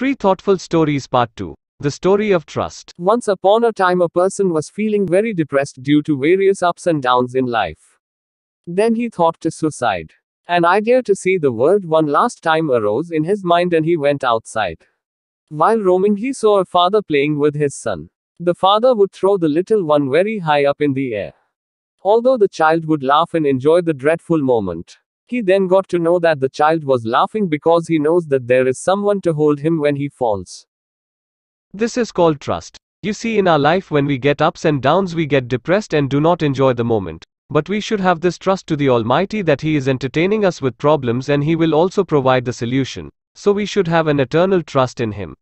Three Thoughtful Stories Part 2 The Story of Trust. Once upon a time, a person was feeling very depressed due to various ups and downs in life. Then he thought to suicide. An idea to see the world one last time arose in his mind and he went outside. While roaming, he saw a father playing with his son. The father would throw the little one very high up in the air. Although the child would laugh and enjoy the dreadful moment. He then got to know that the child was laughing because he knows that there is someone to hold him when he falls. This is called trust. You see, in our life, when we get ups and downs, we get depressed and do not enjoy the moment. But we should have this trust to the Almighty that He is entertaining us with problems and He will also provide the solution. So we should have an eternal trust in Him.